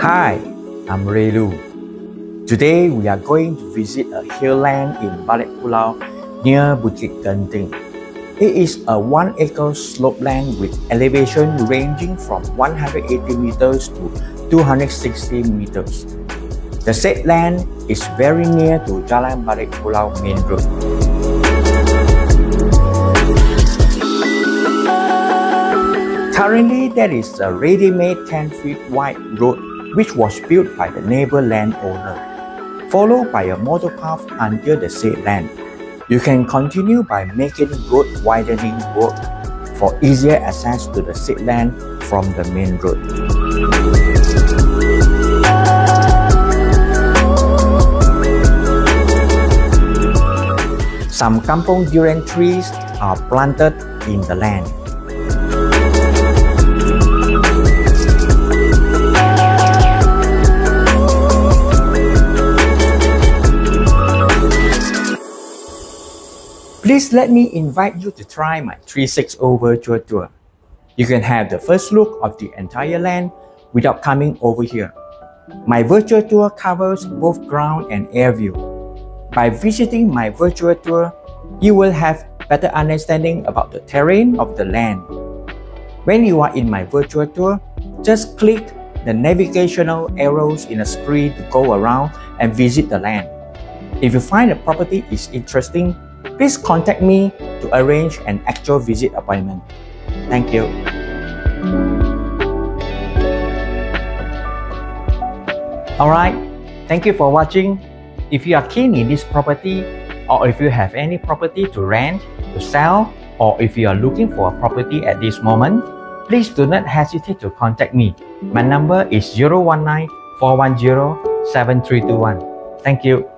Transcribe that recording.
Hi, I'm Ray Loo. Today we are going to visit a hillland in Balik Pulau near Bukit Genting. It is a one acre slopeland with elevation ranging from 180 meters to 260 meters. The said land is very near to Jalan Balik Pulau main road. Currently, there is a ready-made 10 feet wide road which was built by the neighbor landowner, followed by a motor path under the said land. You can continue by making road widening work for easier access to the said land from the main road. Some kampung durian trees are planted in the land. Please let me invite you to try my 360 virtual tour. You can have the first look of the entire land without coming over here. My virtual tour covers both ground and air view. By visiting my virtual tour, you will have better understanding about the terrain of the land. When you are in my virtual tour, just click the navigational arrows in the screen to go around and visit the land. If you find the property is interesting, please contact me to arrange an actual visit appointment. Thank you. Alright, thank you for watching. If you are keen in this property or if you have any property to rent, to sell, or if you are looking for a property at this moment, please do not hesitate to contact me. My number is 019 410 7321. Thank you.